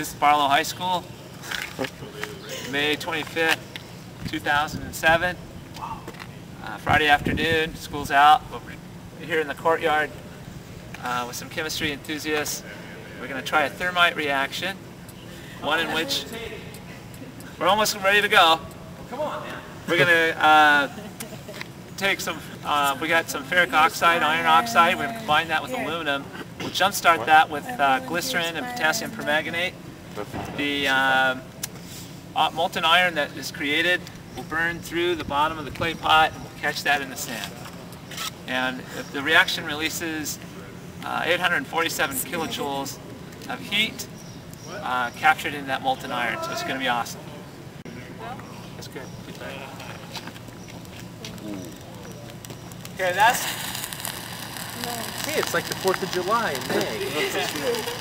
This is Barlow High School, May 25th, 2007. Uh, Friday afternoon, school's out. We're here in the courtyard uh, with some chemistry enthusiasts. We're going to try a thermite reaction, one in which we're almost ready to go. Come on, man. We're going to uh, take some, uh, we got some ferric oxide, iron oxide. We're going to combine that with aluminum. We'll jumpstart that with uh, glycerin and potassium permanganate. The um, uh, molten iron that is created will burn through the bottom of the clay pot and we'll catch that in the sand. And if the reaction releases uh, 847 kilojoules of heat uh, captured in that molten iron. So it's going to be awesome. That's good. Good. Okay, that's Hey, it's like the 4th of July in May.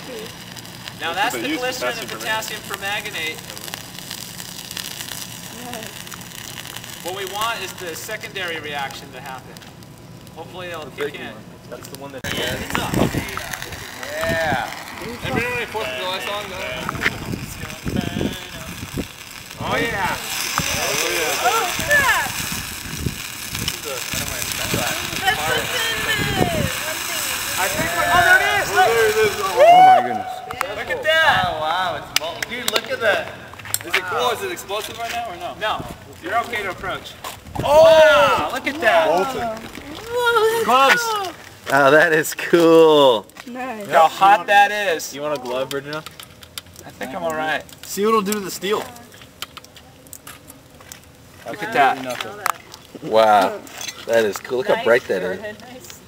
now that's the glycerin and potassium potassium permanganate. What we want is the secondary reaction to happen. Hopefully it'll kick in. That's the one that... Everyone ready Fourth of July song? Oh, oh yeah. Oh crap! That's I think we're, oh there it is. Look, There it is. Oh my goodness. look at that. Oh, wow, it's molten. Dude, look at that. Is it cool? Is it explosive right now or no? No. You're okay to approach. Oh! Wow, look at that. Whoa, Gloves. Oh, that is cool. Nice. Look how hot that is. You want a glove, Virginia? I think I'm alright. See what it'll do to the steel. Look at that. Wow. That is cool. Look how bright that is.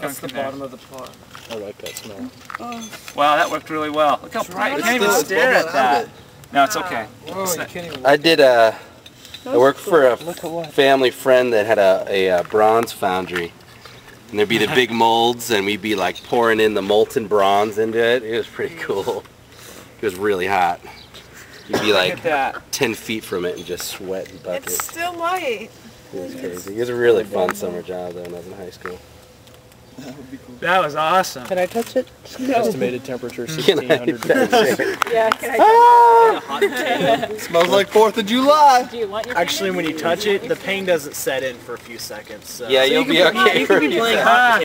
That's the bottom of the pot. I like that smell. Oh. Wow, that worked really well. Look how bright. You can't even stare at that. No, it's okay. It's not- I did a. I worked for a family friend that had a, a, uh bronze foundry. And there'd be the big molds, and we'd be like pouring in the molten bronze into it. It was pretty cool. It was really hot. You'd be like that. 10 feet from it and just sweat and It's bucket. still light. It was crazy. It was a really fun summer job though when I was in high school. That was awesome. Can I touch it? Estimated temperature Can 1600 touch it? Yeah, can I ah! touch Smells like 4th of July. Do you want your Actually, when you touch it, the pain doesn't set in for a few seconds. So. Yeah, you'll be okay You for could be playing hockey